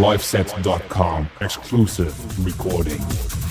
Lifeset.com exclusive recording.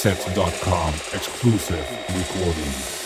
Sets.com exclusive recordings.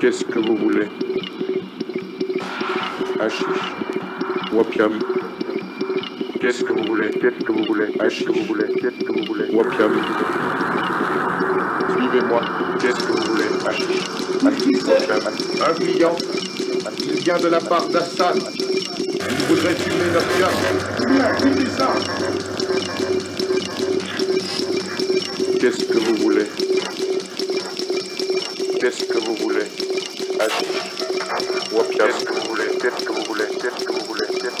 Qu'est-ce que vous voulez Hachiche. Wapiam. Qu'est-ce que vous voulez Qu'est-ce que vous voulez Hachiche. vous voulez Qu'est-ce que vous voulez Wapiam. Suivez-moi. Qu'est-ce que vous voulez Hachiche. Un client. Il vient de la part d'Assad. Il voudrait fumer que vous voulez Qu'est-ce que vous voulez. Qu'est-ce que vous voulez Voulez Qu'est-ce que vous voulez Qu'est-ce que vous voulez Qu'est-ce